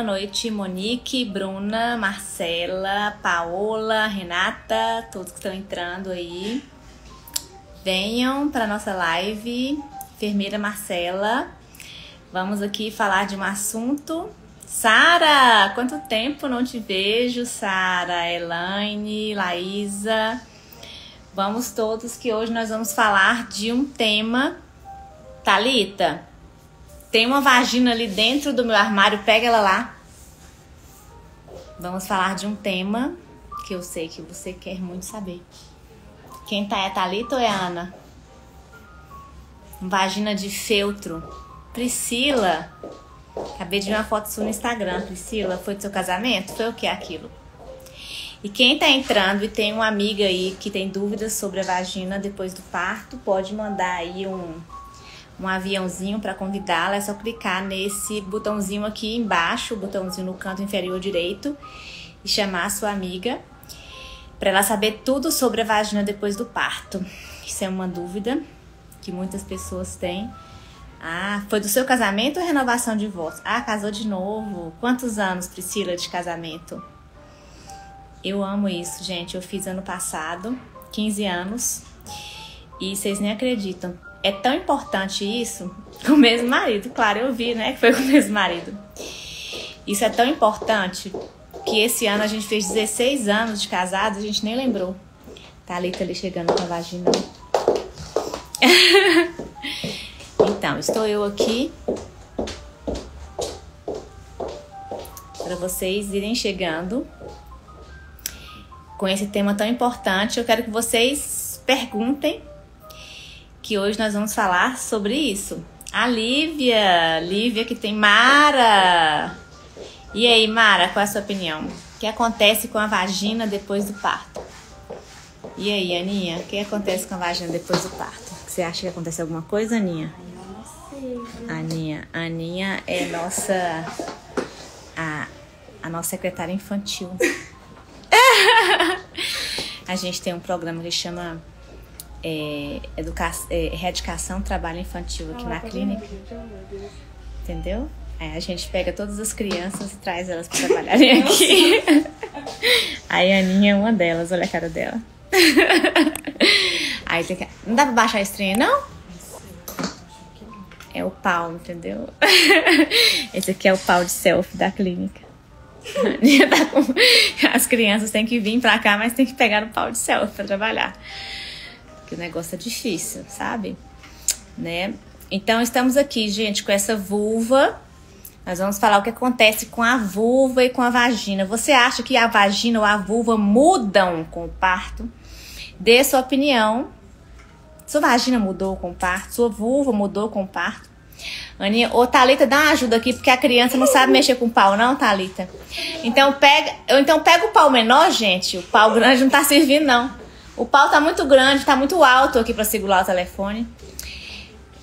Boa noite, Monique, Bruna, Marcela, Paola, Renata, todos que estão entrando aí. Venham para nossa live, enfermeira Marcela. Vamos aqui falar de um assunto. Sara, quanto tempo não te vejo, Sara, Elaine, Laísa. Vamos todos que hoje nós vamos falar de um tema. Talita, tem uma vagina ali dentro do meu armário, pega ela lá. Vamos falar de um tema que eu sei que você quer muito saber. Quem tá é a Thalita ou é a Ana? Vagina de feltro. Priscila. Acabei de ver uma foto sua no Instagram. Priscila, foi do seu casamento? Foi o que aquilo? E quem tá entrando e tem uma amiga aí que tem dúvidas sobre a vagina depois do parto, pode mandar aí um, um aviãozinho para convidá-la. É só clicar nesse botãozinho aqui embaixo, o botãozinho no canto inferior direito, e chamar a sua amiga para ela saber tudo sobre a vagina depois do parto. Isso é uma dúvida que muitas pessoas têm. Ah, foi do seu casamento ou renovação de votos? Ah, casou de novo. Quantos anos, Priscila, de casamento? Eu amo isso, gente. Eu fiz ano passado, 15 anos. E vocês nem acreditam. É tão importante isso com o mesmo marido. Claro, eu vi, né, que foi com o mesmo marido. Isso é tão importante que esse ano a gente fez 16 anos de casado, a gente nem lembrou. Thalita ali chegando com a vagina. então, estou eu aqui para vocês irem chegando com esse tema tão importante. Eu quero que vocês perguntem que hoje nós vamos falar sobre isso. A Lívia, Lívia que tem Mara. E aí, Mara, qual é a sua opinião? O que acontece com a vagina depois do parto? E aí, Aninha, o que acontece com a vagina depois do parto? Você acha que acontece alguma coisa, Aninha? Não sei. Aninha, Aninha é nossa a, a nossa secretária infantil. a gente tem um programa que chama é, educa é, Reeducação Trabalho Infantil aqui na clínica. Entendeu? Aí a gente pega todas as crianças e traz elas para trabalharem aqui. Aí a Aninha é uma delas, olha a cara dela. Aí tem que... Não dá pra baixar a estreia, não? É o pau, entendeu? Esse aqui é o pau de selfie da clínica. Tá. As crianças têm que vir pra cá, mas tem que pegar no pau de selfie pra trabalhar. Porque o negócio é difícil, sabe? Né? Então estamos aqui, gente, com essa vulva nós vamos falar o que acontece com a vulva e com a vagina. Você acha que a vagina ou a vulva mudam com o parto? Dê sua opinião. Sua vagina mudou com o parto? Sua vulva mudou com o parto? Aninha, ô Thalita, dá uma ajuda aqui, porque a criança não sabe mexer com o pau, não, Thalita? Então pega, então pega o pau menor, gente. O pau grande não tá servindo, não. O pau tá muito grande, tá muito alto aqui para segurar o telefone.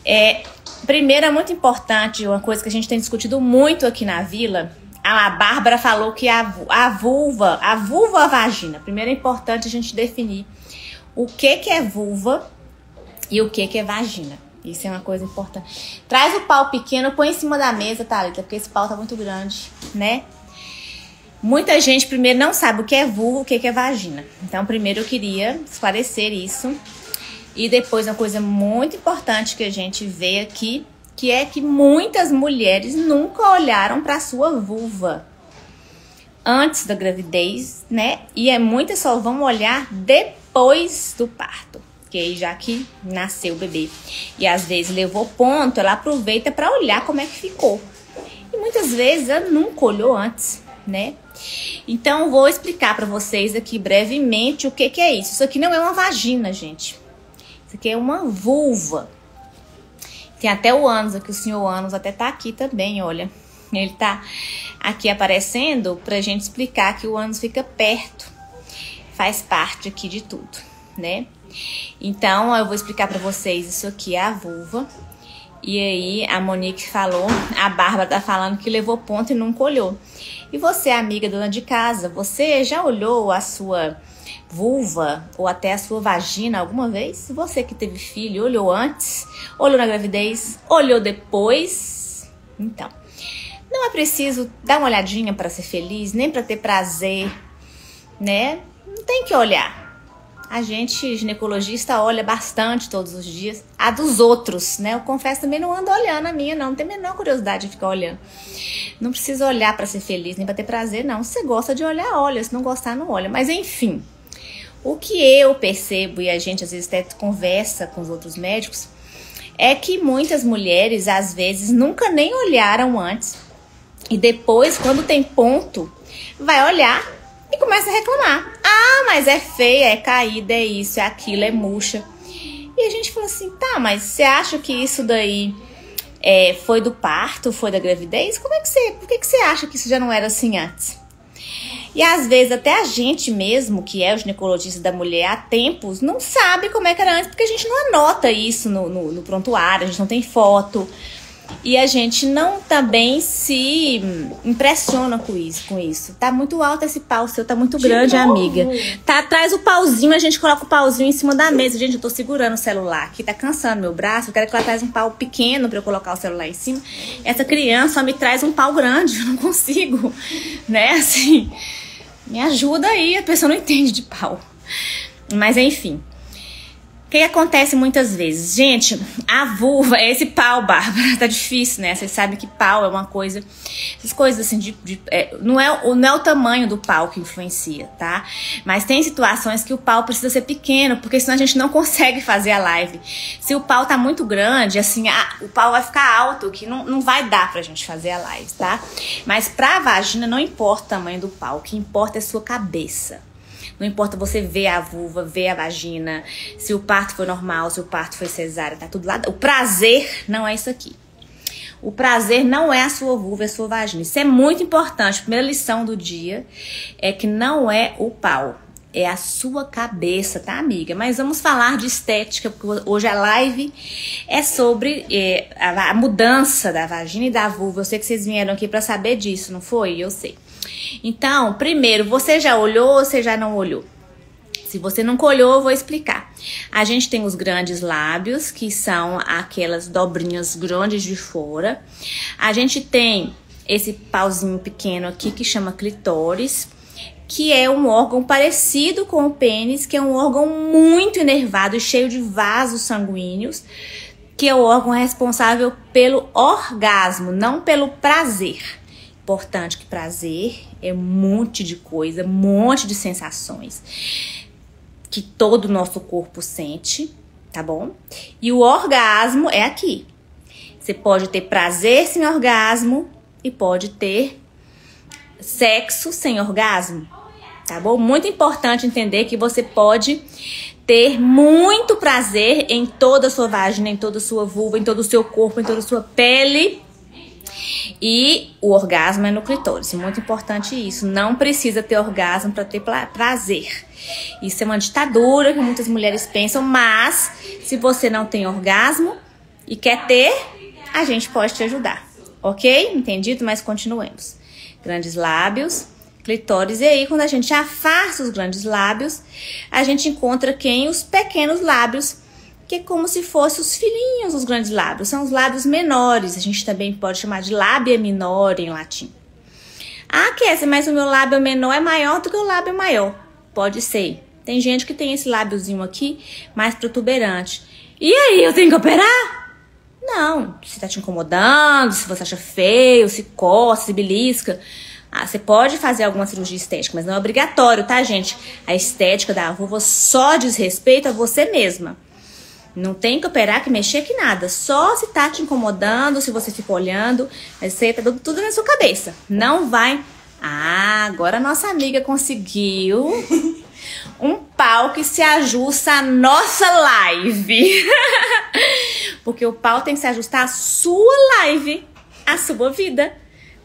É, Primeiro, é muito importante, uma coisa que a gente tem discutido muito aqui na vila. A Bárbara falou que a, a vulva, a vulva a vagina. Primeiro é importante a gente definir o que, que é vulva e o que, que é vagina. Isso é uma coisa importante. Traz o pau pequeno, põe em cima da mesa, Thalita, porque esse pau tá muito grande, né? Muita gente primeiro não sabe o que é vulva, o que, que é vagina. Então, primeiro eu queria esclarecer isso e depois uma coisa muito importante que a gente vê aqui, que é que muitas mulheres nunca olharam para sua vulva antes da gravidez, né? E é muitas só vão olhar depois do parto. Que aí já que nasceu o bebê e às vezes levou ponto, ela aproveita para olhar como é que ficou. E muitas vezes ela nunca olhou antes, né? Então vou explicar para vocês aqui brevemente o que, que é isso. Isso aqui não é uma vagina, gente. Isso aqui é uma vulva. Tem até o ânus aqui, o senhor ânus até tá aqui também, olha. Ele tá aqui aparecendo pra gente explicar que o ânus fica perto. Faz parte aqui de tudo, né? Então, eu vou explicar para vocês isso aqui é a vulva. E aí, a Monique falou, a Bárbara tá falando que levou ponto e nunca olhou. E você, amiga dona de casa, você já olhou a sua vulva ou até a sua vagina alguma vez? Você que teve filho, olhou antes, olhou na gravidez, olhou depois? Então, Não é preciso dar uma olhadinha para ser feliz, nem para ter prazer, né? Não tem que olhar. A gente, ginecologista, olha bastante todos os dias. A dos outros, né? Eu confesso também não ando olhando a minha, não. Não tenho a menor curiosidade de ficar olhando. Não precisa olhar para ser feliz, nem para ter prazer, não. Se você gosta de olhar, olha. Se não gostar, não olha. Mas enfim, o que eu percebo, e a gente às vezes até conversa com os outros médicos, é que muitas mulheres, às vezes, nunca nem olharam antes. E depois, quando tem ponto, vai olhar e começa a reclamar. Ah, mas é feia, é caída, é isso, é aquilo, é murcha. E a gente fala assim, tá, mas você acha que isso daí é, foi do parto, foi da gravidez? Como é que você, por que, que você acha que isso já não era assim antes? E às vezes até a gente mesmo, que é o ginecologista da mulher há tempos, não sabe como é que era antes, porque a gente não anota isso no, no, no prontuário, a gente não tem foto. E a gente não também se impressiona com isso, com isso. Tá muito alto esse pau, seu tá muito De grande, novo. amiga. Tá atrás o pauzinho, a gente coloca o pauzinho em cima da mesa. Gente, eu tô segurando o celular aqui, tá cansando meu braço. Eu quero que ela traz um pau pequeno para eu colocar o celular em cima. Essa criança me traz um pau grande, eu não consigo, né? Assim, me ajuda aí, a pessoa não entende de pau. Mas enfim. Que acontece muitas vezes? Gente, a vulva, esse pau, Bárbara, tá difícil, né? Vocês sabem que pau é uma coisa. Essas coisas assim, de, de é, não, é, não é o tamanho do pau que influencia, tá? Mas tem situações que o pau precisa ser pequeno, porque senão a gente não consegue fazer a live. Se o pau tá muito grande, assim, a, o pau vai ficar alto, que não, não vai dar pra gente fazer a live, tá? Mas pra vagina não importa o tamanho do pau, o que importa é a sua cabeça. Não importa você ver a vulva, ver a vagina, se o parto foi normal, se o parto foi cesárea, tá tudo lá. O prazer não é isso aqui. O prazer não é a sua vulva, é a sua vagina. Isso é muito importante. A primeira lição do dia é que não é o pau, é a sua cabeça, tá, amiga? Mas vamos falar de estética, porque hoje a live é sobre é, a, a, mudança da vagina e da vulva. Eu sei que vocês vieram aqui para saber disso, não foi? Eu sei. Então, primeiro, você já olhou ou você já não olhou? Se você não olhou, eu vou explicar. A gente tem os grandes lábios, que são aquelas dobrinhas grandes de fora. A gente tem esse pauzinho pequeno aqui que chama clitóris, que é um órgão parecido com o pênis, que é um órgão muito inervado e cheio de vasos sanguíneos, que é o órgão responsável pelo orgasmo, não pelo prazer importante que prazer é um monte de coisa, um monte de sensações que todo o nosso corpo sente, tá bom? E o orgasmo é aqui. Você pode ter prazer sem orgasmo e pode ter sexo sem orgasmo, tá bom? Muito importante entender que você pode ter muito prazer em toda a sua vagina, em toda a sua vulva, em todo o seu corpo, em toda a sua pele e o orgasmo é no clitóris. Muito importante isso. Não precisa ter orgasmo para ter prazer. Isso é uma ditadura que muitas mulheres pensam, mas se você não tem orgasmo e quer ter, a gente pode te ajudar. Ok? Entendido? Mas continuemos. Grandes lábios, clitóris. E aí, quando a gente afasta os grandes lábios, a gente encontra quem? Os pequenos lábios que é como se fossem os filhinhos dos grandes lábios, são os lábios menores, a gente também pode chamar de lábia minor em latim. Ah, Kessia, mas o meu lábio menor é maior do que o lábio maior. Pode ser. Tem gente que tem esse lábiozinho aqui mais protuberante. E aí, eu tenho que operar? Não. Se tá te incomodando, se você acha feio, se coça, se belisca. Ah, você pode fazer alguma cirurgia estética, mas não é obrigatório, tá, gente? A estética da vulva só diz respeito a você mesma. Não tem que operar, que mexer, que nada. Só se tá te incomodando, se você fica olhando, você tá tudo, tudo na sua cabeça. Não vai. Ah, agora a nossa amiga conseguiu um pau que se ajusta à nossa live. Porque o pau tem que se ajustar à sua live, à sua vida,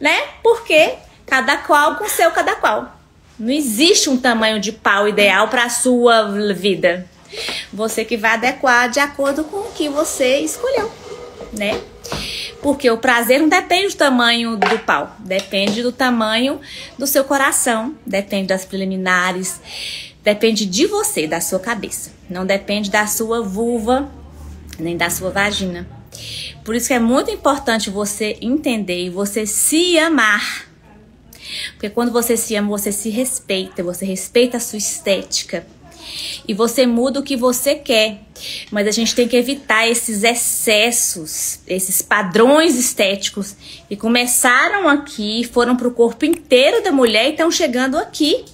né? Porque cada qual com seu cada qual. Não existe um tamanho de pau ideal para a sua vida. Você que vai adequar de acordo com o que você escolheu, né? Porque o prazer não depende do tamanho do pau, depende do tamanho do seu coração, depende das preliminares, depende de você, da sua cabeça. Não depende da sua vulva, nem da sua vagina. Por isso que é muito importante você entender e você se amar. Porque quando você se ama, você se respeita, você respeita a sua estética. E você muda o que você quer. Mas a gente tem que evitar esses excessos, esses padrões estéticos que começaram aqui, foram para o corpo inteiro da mulher e estão chegando aqui.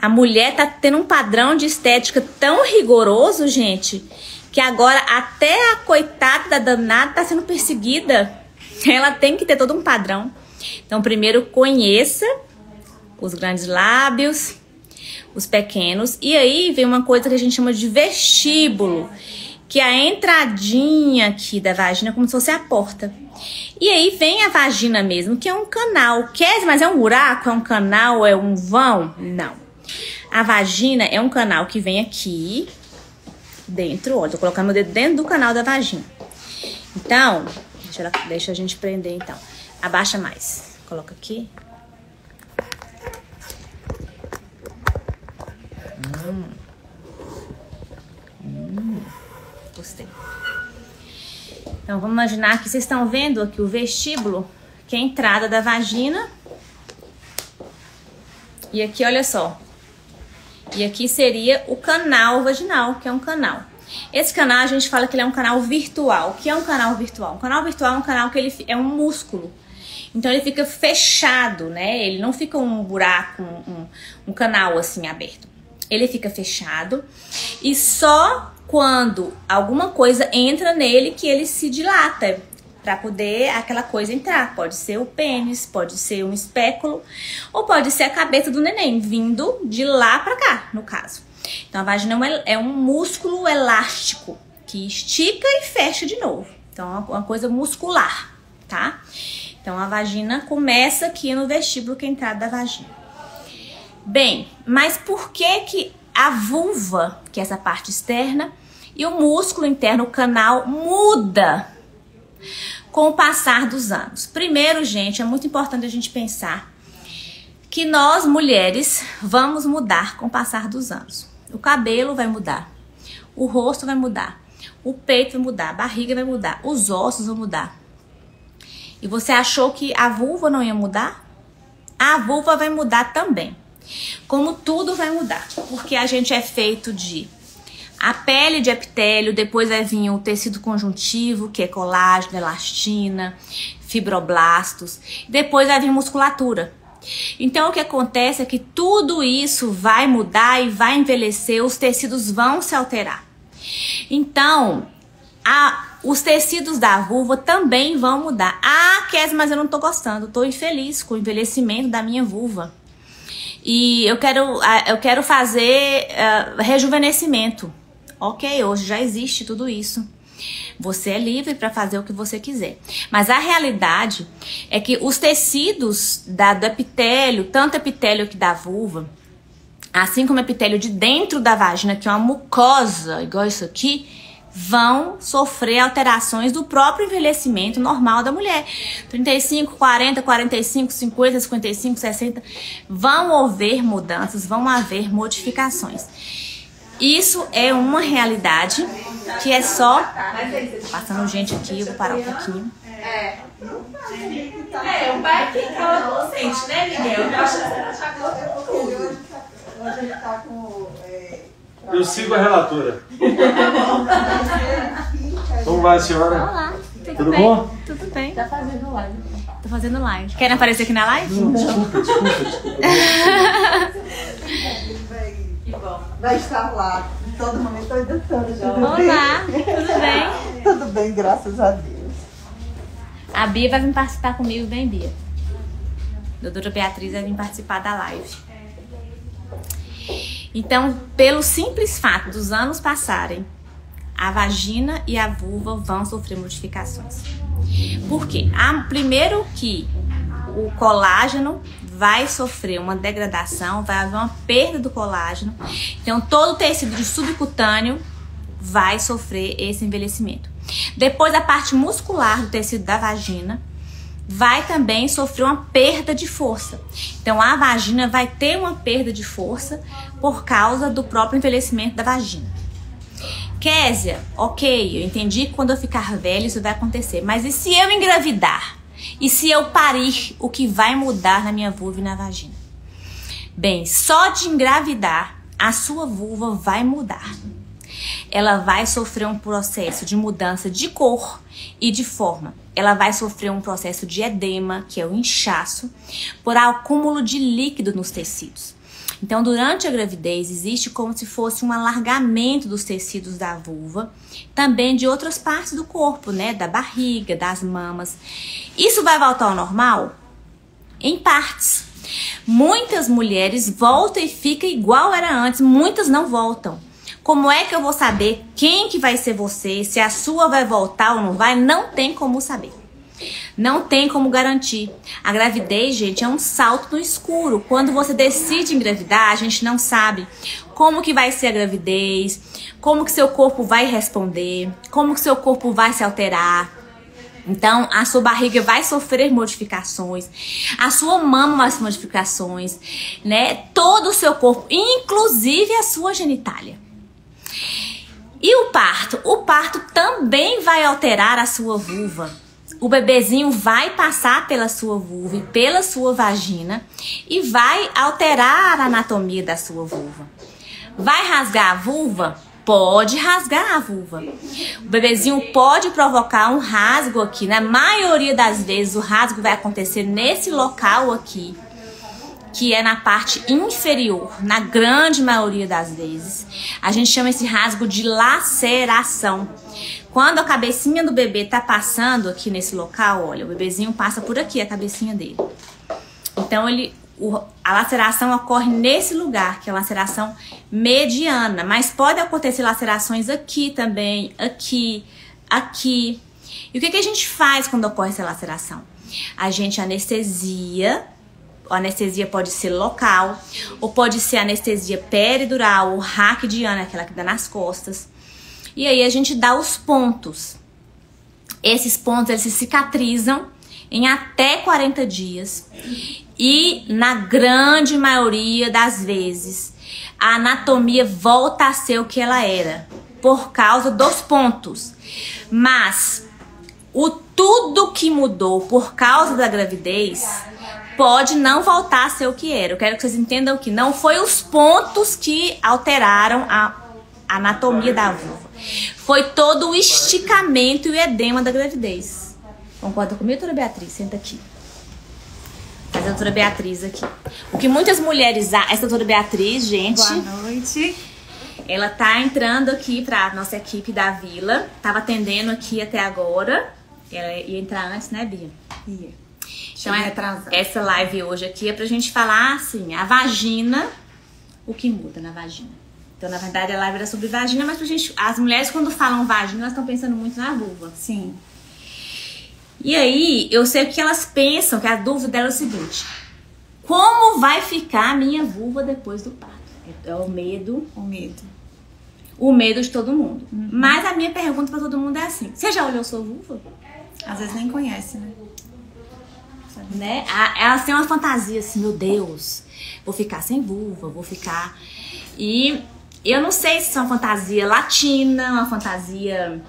A mulher tá tendo um padrão de estética tão rigoroso, gente, que agora até a coitada da danada tá sendo perseguida. Ela tem que ter todo um padrão. Então, primeiro conheça os grandes lábios, os pequenos, e aí vem uma coisa que a gente chama de vestíbulo, que é a entradinha aqui da vagina, como se fosse a porta. E aí vem a vagina mesmo, que é um canal. Quer, mas é um buraco, é um canal, é um vão? Não. A vagina é um canal que vem aqui dentro, ó. Tô colocando meu dedo dentro do canal da vagina. Então, deixa, ela, deixa a gente prender então. Abaixa mais. Coloca aqui. Hum. Hum. Gostei. Então, vamos imaginar que vocês estão vendo aqui o vestíbulo, que é a entrada da vagina. E aqui, olha só, e aqui seria o canal vaginal, que é um canal. Esse canal a gente fala que ele é um canal virtual. O que é um canal virtual? Um canal virtual é um canal que ele é um músculo. Então ele fica fechado, né? Ele não fica um buraco, um, um, um canal assim aberto. Ele fica fechado e só quando alguma coisa entra nele que ele se dilata para poder aquela coisa entrar. Pode ser o pênis, pode ser um espéculo, ou pode ser a cabeça do neném vindo de lá para cá, no caso. Então a vagina é um músculo elástico que estica e fecha de novo. Então é uma coisa muscular, tá? Então a vagina começa aqui no vestíbulo que é a entrada da vagina. Bem, mas por que que a vulva, que é essa parte externa, e o músculo interno, o canal, muda com o passar dos anos. Primeiro, gente, é muito importante a gente pensar que nós mulheres vamos mudar com o passar dos anos. O cabelo vai mudar, o rosto vai mudar, o peito vai mudar, a barriga vai mudar, os ossos vão mudar. E você achou que a vulva não ia mudar? A vulva vai mudar também. Como tudo vai mudar, porque a gente é feito de a pele de epitélio, depois vai vir o tecido conjuntivo, que é colágeno, elastina, fibroblastos, depois vai vir musculatura. Então o que acontece é que tudo isso vai mudar e vai envelhecer, os tecidos vão se alterar. Então, a, os tecidos da vulva também vão mudar. Ah, Kes, mas eu não tô gostando, tô infeliz com o envelhecimento da minha vulva. E eu quero, eu quero fazer uh, rejuvenescimento. Ok, hoje já existe tudo isso. Você é livre para fazer o que você quiser. Mas a realidade é que os tecidos da, do epitélio, tanto epitélio que da vulva, assim como epitélio de dentro da vagina, que é uma mucosa, igual isso aqui, vão sofrer alterações do próprio envelhecimento normal da mulher. 35, 40, 45, 50, 55, 60. Vão haver mudanças, vão haver modificações. Isso é uma realidade que é só. Passando gente aqui, eu vou parar um pouquinho. É. É, o pai que cala consente, né, Miguel? Eu acho que você tá tudo. Hoje ele tá com. Eu sigo a relatora. Como vai, senhora? Olá, tudo, Tudo bem? bom? Tudo bem. Tá fazendo live. Tô fazendo live. Querem aparecer aqui na live? Não, desculpa, desculpa, desculpa. Que bom. vai estar lá. Todo momento, oi, doutora, tudo Olá, bem? tudo bem? Tudo bem, graças a Deus. A Bia vai vir participar comigo, vem Bia. Doutora Beatriz vai vir participar da live. Então, pelo simples fato dos anos passarem, a vagina e a vulva vão sofrer modificações. Por quê? Ah, primeiro que o colágeno vai sofrer uma degradação, vai haver uma perda do colágeno. Então, todo o tecido subcutâneo vai sofrer esse envelhecimento. Depois, a parte muscular do tecido da vagina vai também sofrer uma perda de força. Então, a vagina vai ter uma perda de força por causa do próprio envelhecimento da vagina. Késia, ok, eu entendi que quando eu ficar velho isso vai acontecer. Mas e se eu engravidar? E se eu parir, o que vai mudar na minha vulva e na vagina? Bem, só de engravidar, a sua vulva vai mudar. Ela vai sofrer um processo de mudança de cor e de forma. Ela vai sofrer um processo de edema, que é o inchaço, por acúmulo de líquido nos tecidos. Então, durante a gravidez, existe como se fosse um alargamento dos tecidos da vulva, também de outras partes do corpo, né? Da barriga, das mamas. Isso vai voltar ao normal? Em partes. Muitas mulheres voltam e ficam igual era antes, muitas não voltam. Como é que eu vou saber quem que vai ser você, se a sua vai voltar ou não vai? Não tem como saber. Não tem como garantir. A gravidez, gente, é um salto no escuro. Quando você decide engravidar, a gente não sabe como que vai ser a gravidez, como que seu corpo vai responder, como que seu corpo vai se alterar. Então, a sua barriga vai sofrer modificações, a sua mama vai sofrer modificações, né? Todo o seu corpo, inclusive a sua genitália. E o parto? O parto também vai alterar a sua vulva o bebezinho vai passar pela sua vulva e pela sua vagina e vai alterar a anatomia da sua vulva. Vai rasgar a vulva? Pode rasgar a vulva. O bebezinho pode provocar um rasgo aqui. Na maioria das vezes, o rasgo vai acontecer nesse local aqui, que é na parte inferior, na grande maioria das vezes. A gente chama esse rasgo de laceração. Quando a cabecinha do bebê tá passando aqui nesse local, olha, o bebezinho passa por aqui, a cabecinha dele. Então ele o, a laceração ocorre nesse lugar, que é a laceração mediana, mas pode acontecer lacerações aqui também, aqui, aqui. E o que, que a gente faz quando ocorre essa laceração? A gente anestesia a anestesia pode ser local, ou pode ser anestesia peridural ou raquidiana, aquela que dá nas costas. E aí a gente dá os pontos. Esses pontos eles se cicatrizam em até 40 dias. E na grande maioria das vezes, a anatomia volta a ser o que ela era, por causa dos pontos. Mas o tudo que mudou por causa da gravidez pode não voltar a ser o que era. Eu quero que vocês entendam que não foi os pontos que alteraram a anatomia da vulva. Foi todo o esticamento e o edema da gravidez. Concorda comigo, doutora Beatriz? Senta aqui. Faz a doutora Beatriz aqui. O que muitas mulheres. Essa doutora Beatriz, gente. Boa noite. Ela tá entrando aqui pra nossa equipe da vila. Tava atendendo aqui até agora. Ela ia entrar antes, né, Bia? Ia. Então, é, essa live hoje aqui é pra gente falar assim: a vagina, o que muda na vagina. Então, na verdade, a live era sobre vagina, mas pra gente, as mulheres, quando falam vagina, elas estão pensando muito na vulva. Sim. E aí, eu sei o que elas pensam, que a dúvida dela é o seguinte: como vai ficar a minha vulva depois do parto? É o medo. O medo. O medo de todo mundo. Uhum. Mas a minha pergunta para todo mundo é assim: você já olhou sua vulva? Às vezes nem conhece, né? Né? Elas têm uma fantasia assim, meu Deus, vou ficar sem vulva, vou ficar. E eu não sei se é uma fantasia latina, uma fantasia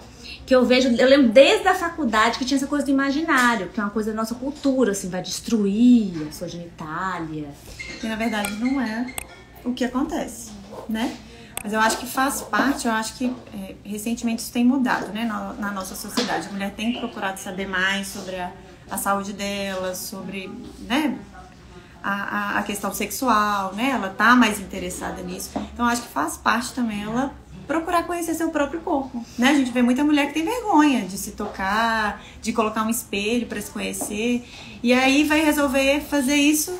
que eu vejo, eu lembro desde a faculdade que tinha essa coisa do imaginário, que é uma coisa da nossa cultura, assim, vai destruir a sua genitália. E na verdade não é o que acontece, né? Mas eu acho que faz parte, eu acho que é, recentemente isso tem mudado, né, na, na, nossa sociedade. A mulher tem procurado saber mais sobre a, a saúde dela, sobre, né, a, a, questão sexual, né? Ela tá mais interessada nisso. Então acho que faz parte também ela procurar conhecer seu próprio corpo, né? A gente vê muita mulher que tem vergonha de se tocar, de colocar um espelho para se conhecer, e aí vai resolver fazer isso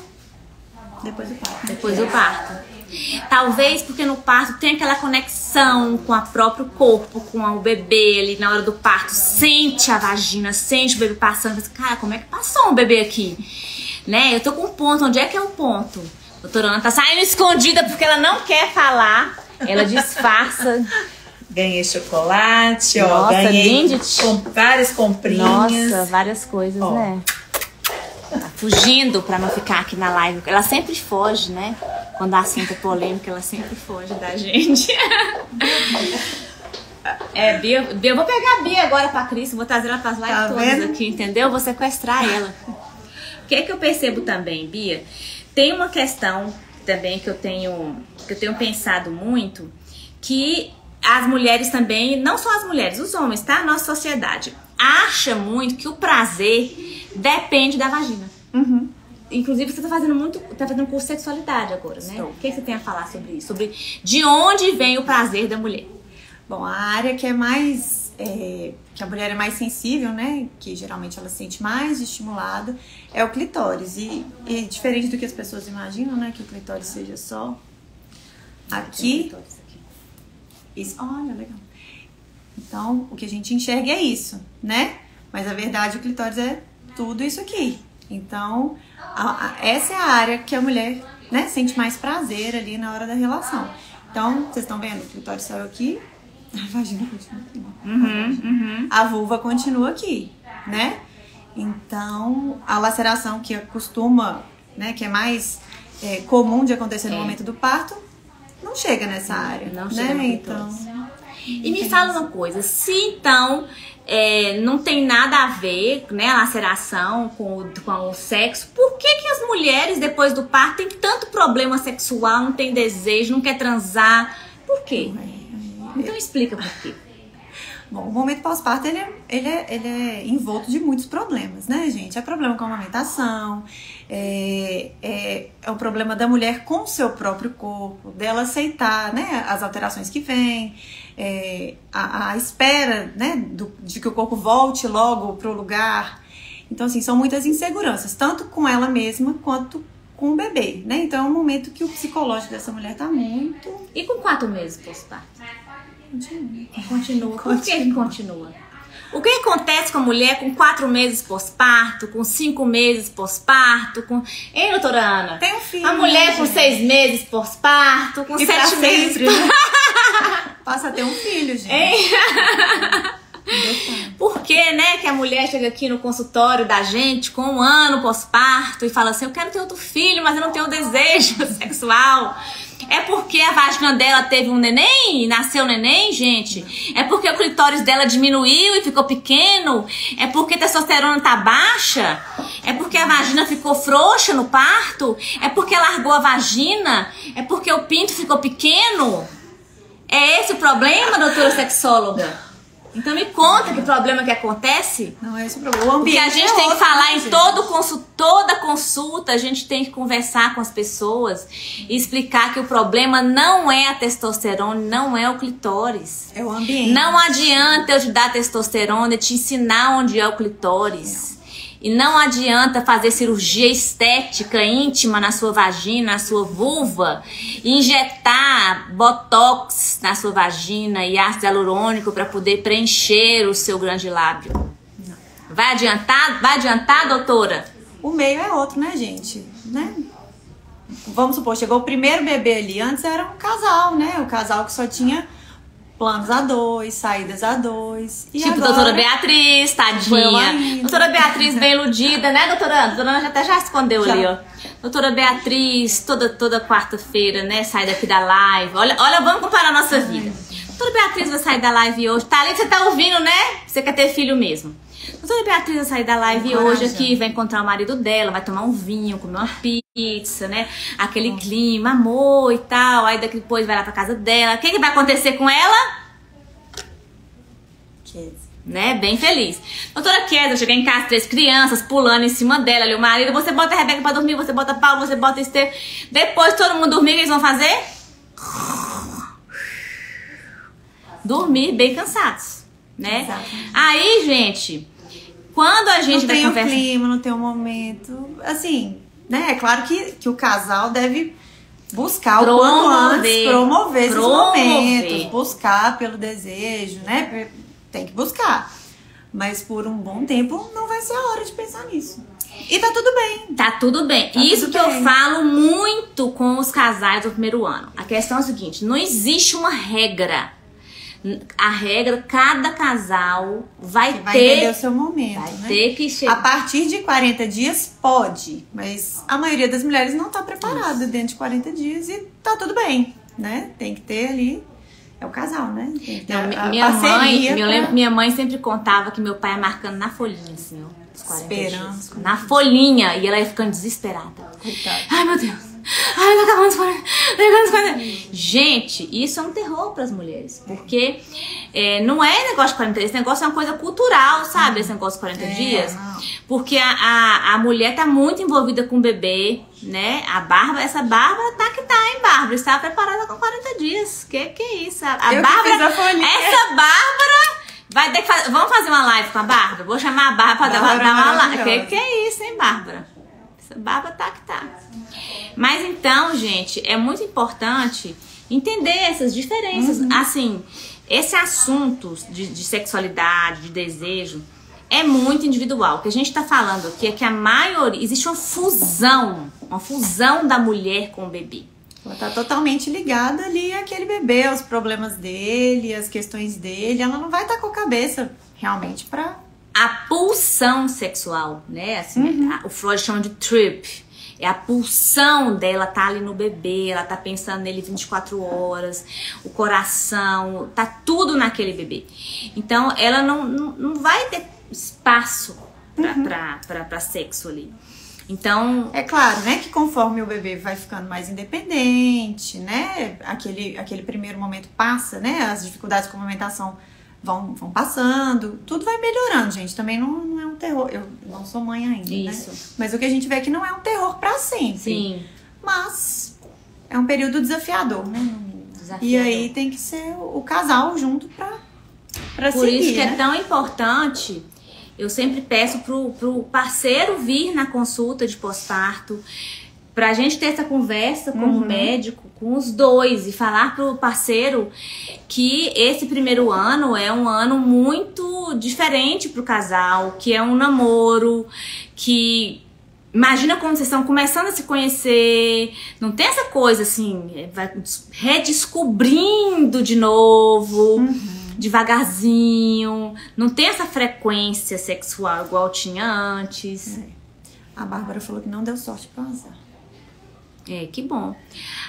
depois do parto. Depois do parto. Talvez porque no parto tem aquela conexão com o próprio corpo, com o bebê ali na hora do parto, sente a vagina, sente o bebê passando, cara, como é que passou um bebê aqui? né? Eu tô com um ponto, onde é que é o ponto? A doutora Ana tá saindo escondida porque ela não quer falar. Ela disfarça. Ganhei chocolate, Nossa, ó. Ganhei com várias comprinhas. Nossa, várias coisas, Ó. né? Fugindo pra não ficar aqui na live. Ela sempre foge, né? Quando há assunto polêmico, ela sempre foge da gente. É, Bia, Bia, eu vou pegar a Bia agora pra Cris, vou trazer ela pras lives Tá todas vendo? aqui, entendeu? Vou sequestrar ela. O que é que eu percebo também, Bia? Tem uma questão também que eu tenho, que eu tenho pensado muito, que as mulheres também, não só as mulheres, os homens, tá? A nossa sociedade acha muito que o prazer depende da vagina. Uhum. Inclusive, você tá fazendo muito. tá fazendo um curso de sexualidade agora, né? Estou. O que, que você tem a falar sobre isso? Sobre de onde vem o prazer da mulher. Bom, a área que é mais. é, que a mulher é mais sensível, né? Que geralmente ela se sente mais estimulada, é o clitóris. E, e diferente do que as pessoas imaginam, né? Que o clitóris seja só aqui. Isso, olha, legal. Então, o que a gente enxerga é isso, né? Mas a verdade, o clitóris é tudo isso aqui. Então, a- a- essa é a área que a mulher, né, sente mais prazer ali na hora da relação. Então, vocês estão vendo? O clitóris saiu aqui, a vagina continua aqui. Uhum, A vulva continua aqui, né? Então, a laceração que costuma, né, que é mais é, comum de acontecer no É. momento do parto, não chega nessa área, Não né? chega no então. E me fala uma coisa, se então é, não tem nada a ver, né, a laceração com o, com o sexo, por que que as mulheres depois do parto têm tanto problema sexual, não tem desejo, não quer transar? Por quê? Então explica por quê. Bom, o momento pós-parto ele, é, ele, é, ele é envolto de muitos problemas, né, gente? É problema com a amamentação, é, é, é o problema da mulher com o seu próprio corpo, dela aceitar né, as alterações que vêm, é, a, a espera né, do- de que o corpo volte logo para o lugar. Então, assim, são muitas inseguranças, tanto com ela mesma quanto com o bebê, né? Então, é um momento que o psicológico dessa mulher tá muito. E com quatro meses pós-parto? Continua. Por que que continua? O que acontece com a mulher com quatro meses pós-parto, com cinco meses pós-parto, com. Hein, doutora Ana? Tem um filho. A mulher com seis meses pós-parto, com E sete meses. sempre, né? Passa a ter um filho, gente. Hein? Por que, né, que a mulher chega aqui no consultório da gente com um ano pós-parto e fala assim: Eu quero ter outro filho, mas eu não tenho desejo sexual. É porque a vagina dela teve um neném, nasceu um neném, gente? É porque o clitóris dela diminuiu e ficou pequeno? É porque a testosterona tá baixa? É porque a vagina ficou frouxa no parto? É porque largou a vagina? É porque o pinto ficou pequeno? É esse o problema, doutora sexóloga? Então me conta que problema que acontece. Não é esse o problema. O Porque ambiente a gente é tem que outro, falar né, em todo toda consulta, a gente tem que conversar com as pessoas e explicar que o problema não é a testosterona, não é o clitóris. É o ambiente. Não adianta eu te dar testosterona e te ensinar onde é o clitóris. E não adianta fazer cirurgia estética íntima na sua vagina, na sua vulva, injetar botox na sua vagina e ácido hialurônico para poder preencher o seu grande lábio. Vai adiantar? Vai adiantar, doutora? O meio é outro, né, gente? Né? Vamos supor, chegou o primeiro bebê ali. Antes era um casal, né? O casal que só tinha planos a dois, saídas a dois. E tipo, agora... doutora Beatriz, tadinha. Doutora Beatriz bem iludida, né, doutora Ana? Doutora Ana até já escondeu Já. ali, ó. Doutora Beatriz, toda, toda quarta-feira, né, sai daqui da live. Olha, olha, vamos comparar a nossa vida. Doutora Beatriz vai sair da live hoje. Tá ali, você tá ouvindo, né? Você quer ter filho mesmo. Doutora Beatriz vai sair da live hoje aqui, vai encontrar o marido dela, vai tomar um vinho, comer uma pizza, né? Aquele clima, amor e tal. Aí daqui depois vai lá pra casa dela. O que, que vai acontecer com ela? Que- né? Bem feliz. Doutora Kézia, cheguei em casa, três crianças pulando em cima dela, ali o marido, você bota a Rebeca pra dormir, você bota Paulo, você bota Esther. Depois todo mundo dormir, o que eles vão fazer? Dormir bem cansados, né? Exatamente. Aí, gente, quando a gente não vai tem o conversar... clima, não tem o momento. Assim, né? É claro que, que o casal deve buscar o quanto Promover. antes, promover esses Promover. momentos, buscar pelo desejo, né? Tem que buscar. Mas por um bom tempo não vai ser a hora de pensar nisso. E tá tudo bem. Tá tudo bem. Tá Isso tudo que eu bem. falo muito com os casais do primeiro ano. A questão é a seguinte: não existe uma regra. A regra, cada casal vai, Vai ter, entender o seu momento, vai né? ter que A chegar. partir de 40 dias, pode. Mas a maioria das mulheres não tá preparada dentro de 40 dias e tá tudo bem, né? Tem que ter ali é o casal, né? Tem que ter Não, a- mi- a minha mãe, pra- lembro minha mãe sempre contava que meu pai ia marcando na folhinha, assim, ó. os 40 Esperando dias. os 40 Na folhinha. E ela ia ficando desesperada. Coitado. Ai, meu Deus. Ai, acabando os 40. Acabando os 40. Gente, isso é um terror pras mulheres. Porque é, não é negócio de 40 dias. Esse negócio é uma coisa cultural, sabe? Esse negócio de 40 É, dias. não. Porque a, a, a mulher tá muito envolvida com o bebê, né? A Bárbara, essa Bárbara tá que tá, hein, Bárbara? Está preparada com 40 dias. Que que é isso? A, a Bárbara. Essa Bárbara. Vai ter que fazer. Vamos fazer uma live com a Bárbara? Vou chamar a Bárbara pra dar uma, Bárbara dar uma live. Que, que é isso, hein, Bárbara? Bárbara tá que tá. Mas então, gente, é muito importante entender essas diferenças. Uhum. Assim, esse assunto de, de sexualidade, de desejo, é muito individual. O que a gente tá falando aqui é que a maioria. Existe uma fusão. Uma fusão da mulher com o bebê. Ela tá totalmente ligada ali àquele bebê, aos problemas dele, às questões dele. Ela não vai estar com a cabeça realmente pra. A pulsão sexual, né? Assim, a- o Freud chama de trip. É a pulsão dela tá ali no bebê, ela tá pensando nele 24 horas, o coração, tá tudo naquele bebê. Então ela não, não, não vai ter espaço pra, pra, pra, pra sexo ali. Então, É claro, né, que conforme o bebê vai ficando mais independente, né, aquele, aquele primeiro momento passa, né, as dificuldades com a amamentação vão, vão passando, tudo vai melhorando, gente. Também não, não é um terror. Eu não sou mãe ainda, né? Isso. Mas o que a gente vê é que não é um terror pra sempre. sim, Mas é um período desafiador, né? E desafiador. aí tem que ser o, casal junto pra, pra Por seguir, isso que é né? tão importante, eu sempre peço pro, pro parceiro vir na consulta de pós-parto, pra gente ter essa conversa como Uhum. médico com os dois e falar pro parceiro que esse primeiro ano é um ano muito diferente pro casal, que é um namoro, que Imagina quando vocês estão começando a se conhecer, não tem essa coisa assim, é, vai redescobrindo de novo, devagarzinho, não tem essa frequência sexual igual tinha antes. A Bárbara falou que não deu sorte pra azar. É, que bom.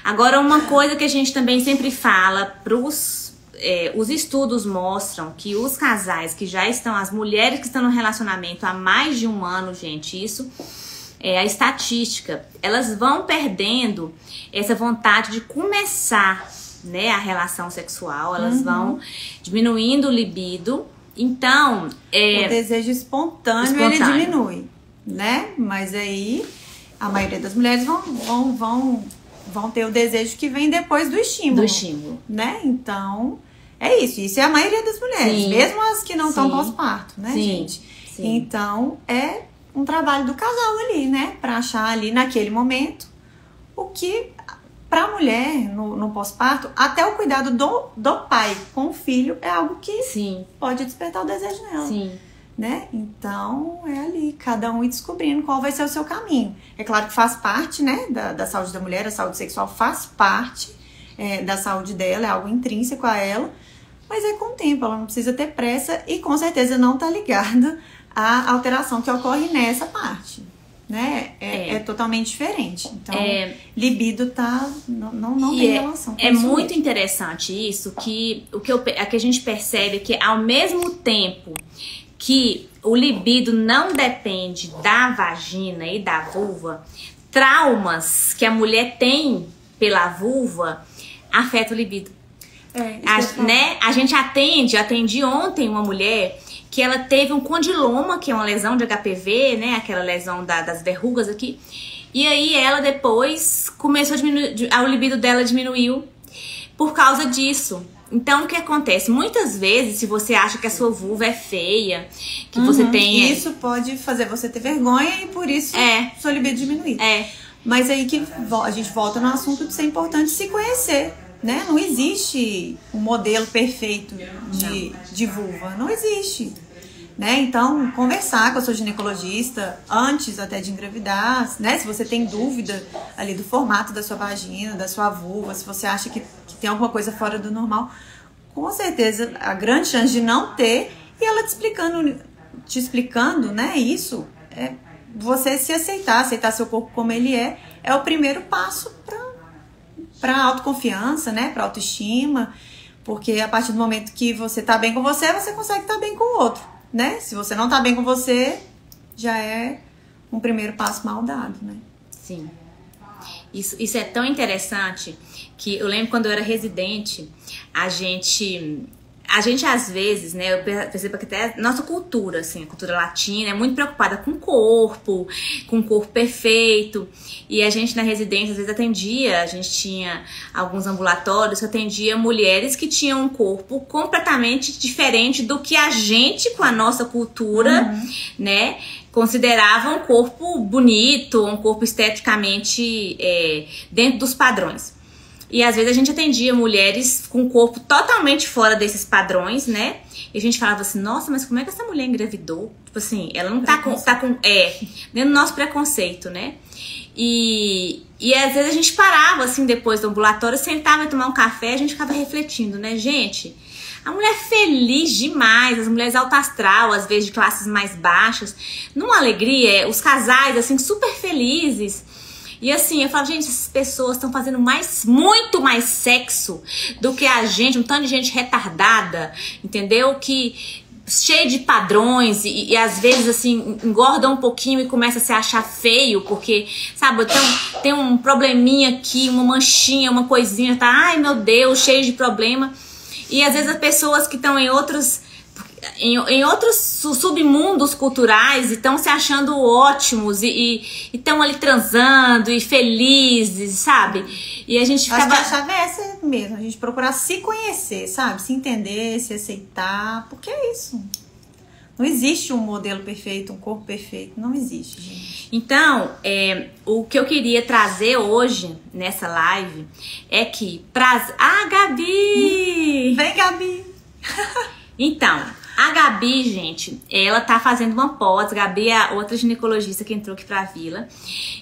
Agora, uma coisa que a gente também sempre fala pros. é, os estudos mostram que os casais que já estão, as mulheres que estão no relacionamento há mais de um ano, gente, isso é a estatística, elas vão perdendo essa vontade de começar, né, a relação sexual, elas vão diminuindo o libido. Então, é, O desejo espontâneo, Espontâneo. ele diminui, né? Mas aí a maioria das mulheres vão, vão, vão, vão ter o desejo que vem depois do estímulo. do estímulo. Né? Então, é isso. Isso é a maioria das mulheres, Sim. mesmo as que não estão pós-parto, né, Sim. gente? Sim. Então, é um trabalho do casal ali, né? Pra achar ali naquele momento o que pra mulher no, no pós-parto, até o cuidado do, do pai com o filho é algo que Sim, pode despertar o desejo nela sim. Né? Então é ali, cada um ir descobrindo qual vai ser o seu caminho. É claro que faz parte, né, da, da saúde da mulher, a saúde sexual faz parte é, da saúde dela, é algo intrínseco a ela, mas é com o tempo, ela não precisa ter pressa e com certeza não tá ligada à alteração que ocorre nessa parte. Né? É, É. é totalmente diferente. Então, É, libido tá. Não, não, não tem é- relação com É isso muito interessante isso, que o que, eu, a que a gente percebe é que ao mesmo tempo que o libido não depende da vagina e da vulva, traumas que a mulher tem pela vulva afetam o libido. É, A, né? a gente atende, eu atendi ontem uma mulher que ela teve um condiloma, que é uma lesão de HPV, né? Aquela lesão da- das verrugas aqui. E aí ela depois começou a diminuir, di- a- o libido dela diminuiu por causa disso. Então o que acontece? Muitas vezes, se você acha que a sua vulva é feia, que você Uhum. tem. Isso pode fazer você ter vergonha e por isso É. sua libido diminuir. É, Mas aí que a gente volta no assunto de ser importante se conhecer, né? Não existe um modelo perfeito de, de vulva, não existe. Né? Então, conversar com a sua ginecologista antes até de engravidar, né? Se você tem dúvida ali do formato da sua vagina, da sua vulva, se você acha que, que tem alguma coisa fora do normal, com certeza a grande chance de não ter e ela te explicando, te explicando, né? Isso é você se aceitar, aceitar seu corpo como ele é, é o primeiro passo para para autoconfiança, né? Para autoestima, Porque a partir do momento que você tá bem com você, você consegue estar bem com o outro, né? Se você não tá bem com você, já é um primeiro passo mal dado, né? Sim. Isso, isso é tão interessante que eu lembro quando eu era residente, a gente a gente às vezes, né, eu percebo que até a nossa cultura, assim, a cultura latina é muito preocupada com o corpo, com o corpo perfeito. E a gente na residência às vezes atendia, a gente tinha alguns ambulatórios que atendia mulheres que tinham um corpo completamente diferente do que a gente com a nossa cultura, uhum. né, considerava um corpo bonito, um corpo esteticamente é, dentro dos padrões. E às vezes a gente atendia mulheres com o corpo totalmente fora desses padrões, né? E a gente falava assim, nossa, mas como é que essa mulher engravidou? Tipo assim, ela não tá com, tá com. É, dentro do nosso preconceito, né? E, e às vezes a gente parava, assim, depois do ambulatório, sentava e tomar um café, a gente ficava refletindo, né? Gente, a mulher feliz demais, as mulheres alto astral, às vezes de classes mais baixas, numa alegria, os casais, assim, super felizes. E assim, eu falo, gente, essas pessoas estão fazendo mais, muito mais sexo do que a gente, um tanto de gente retardada, entendeu? Que cheio de padrões e, e, às vezes assim engorda um pouquinho e começa a se achar feio porque sabe tem, tem um probleminha aqui uma manchinha uma coisinha tá ai meu Deus cheio de problema e às vezes as pessoas que estão em outros em, em outros submundos culturais e estão se achando ótimos e estão ali transando e felizes, sabe? E a gente ficava... Acho que a chave é essa mesmo, a gente procurar se conhecer, sabe? Se entender, se aceitar, porque é isso. Não existe um modelo perfeito, um corpo perfeito. Não existe, gente. Então, é, o que eu queria trazer hoje nessa live é que. Pra... Ah, Gabi! Vem, Gabi! então, a Gabi, gente, ela tá fazendo uma pós. Gabi é outra ginecologista que entrou aqui pra vila.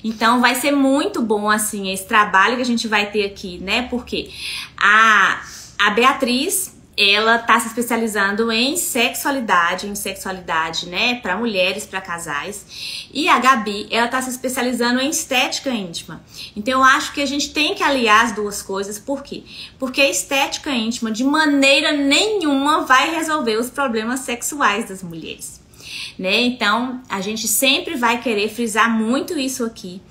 Então vai ser muito bom, assim, esse trabalho que a gente vai ter aqui, né? Porque a, a Beatriz ela tá se especializando em sexualidade, em sexualidade, né, para mulheres, para casais. E a Gabi, ela tá se especializando em estética íntima. Então eu acho que a gente tem que aliar as duas coisas, por quê? Porque a estética íntima de maneira nenhuma vai resolver os problemas sexuais das mulheres. Né? Então, a gente sempre vai querer frisar muito isso aqui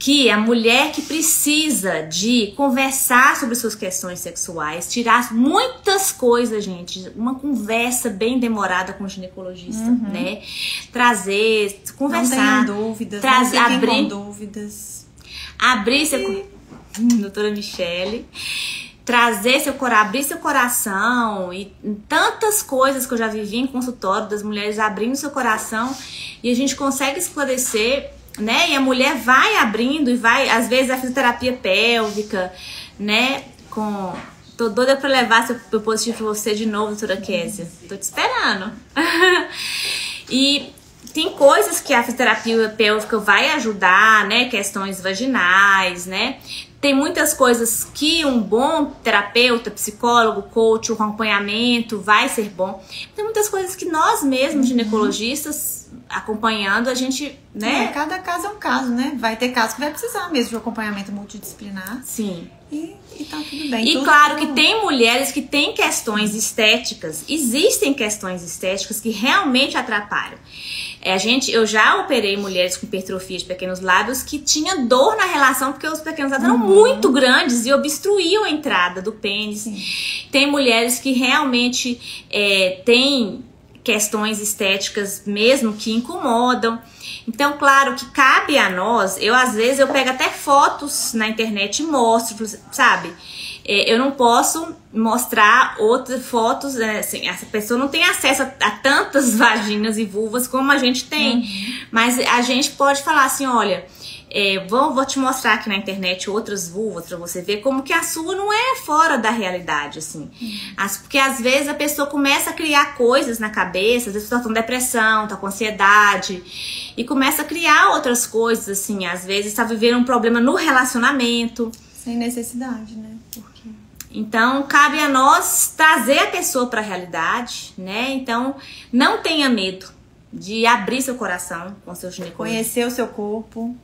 que a mulher que precisa de conversar sobre suas questões sexuais, tirar muitas coisas, gente, uma conversa bem demorada com o ginecologista, uhum. né? Trazer, conversar, não dúvidas, trazer, não abrir dúvidas, abrir seu, doutora Michele, trazer seu coração, abrir seu coração e tantas coisas que eu já vivi em consultório das mulheres abrindo seu coração e a gente consegue esclarecer né? E a mulher vai abrindo e vai, às vezes, a fisioterapia pélvica, né? Com. Tô doida pra levar seu positivo pra você de novo, doutora Késia. Tô te esperando. e tem coisas que a fisioterapia pélvica vai ajudar, né? Questões vaginais, né? Tem muitas coisas que um bom terapeuta, psicólogo, coach, o acompanhamento vai ser bom. Tem muitas coisas que nós mesmos, uhum. ginecologistas, acompanhando, a gente, né? É, cada caso é um caso, né? Vai ter caso que vai precisar mesmo de acompanhamento multidisciplinar. Sim. E, e tá tudo bem. E tudo claro que tem mulheres que têm questões estéticas, existem questões estéticas que realmente atrapalham. É, a gente, eu já operei mulheres com hipertrofia de pequenos lábios que tinha dor na relação porque os pequenos lábios uhum. eram muito grandes e obstruíam a entrada do pênis. Sim. Tem mulheres que realmente é, têm questões estéticas mesmo que incomodam. Então, claro que cabe a nós, eu às vezes eu pego até fotos na internet e mostro, sabe? É, eu não posso mostrar outras fotos, né? assim, essa pessoa não tem acesso a, a, tantas vaginas e vulvas como a gente tem. Uhum. Mas a gente pode falar assim, olha, é, vou, vou te mostrar aqui na internet outras vulvas para você ver como que a sua não é fora da realidade, assim. As, porque às vezes a pessoa começa a criar coisas na cabeça, às vezes tá com depressão, tá com ansiedade, e começa a criar outras coisas, assim. Às vezes tá vivendo um problema no relacionamento. Sem necessidade, né? Porque... Então, cabe a nós trazer a pessoa para a realidade, né? Então, não tenha medo de abrir seu coração com seu ginecologista. Conhecer o seu corpo,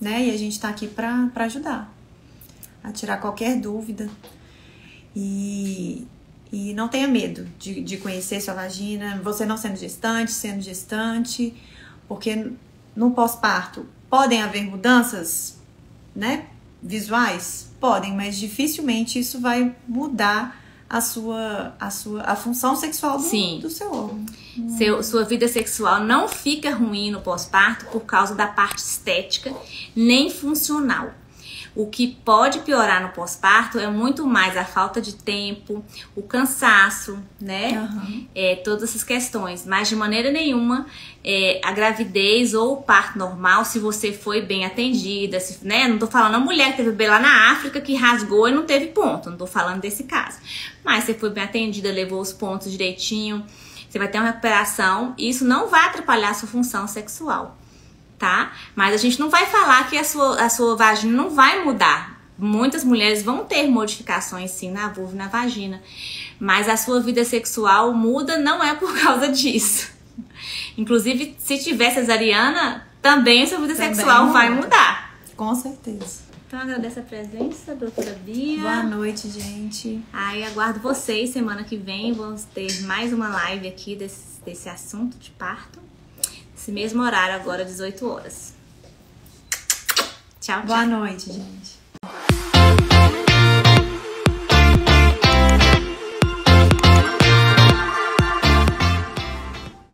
né? E a gente está aqui para ajudar, a tirar qualquer dúvida. E, e não tenha medo de, de conhecer sua vagina, você não sendo gestante, sendo gestante, porque no pós-parto podem haver mudanças, né? Visuais? Podem, mas dificilmente isso vai mudar a sua, a sua a função sexual do, Sim. do seu órgão. Seu, sua vida sexual não fica ruim no pós-parto por causa da parte estética nem funcional. O que pode piorar no pós-parto é muito mais a falta de tempo, o cansaço, né? Aham. É, todas essas questões. Mas de maneira nenhuma é, a gravidez ou o parto normal, se você foi bem atendida, se, né? Não tô falando a mulher que teve bebê lá na África que rasgou e não teve ponto. Não tô falando desse caso. Mas você foi bem atendida, levou os pontos direitinho, você vai ter uma recuperação e isso não vai atrapalhar a sua função sexual tá? Mas a gente não vai falar que a sua, a sua vagina não vai mudar. Muitas mulheres vão ter modificações sim na vulva e na vagina, mas a sua vida sexual muda não é por causa disso. Inclusive, se tiver cesariana, também a sua vida Também sexual vai muda. mudar. Com certeza. Então, agradeço a presença, doutora Bia. Boa noite, gente. Aí aguardo vocês semana que vem. Vamos ter mais uma live aqui desse, desse assunto de parto. Esse mesmo horário agora, 18 horas. Tchau, tchau. Boa noite, gente.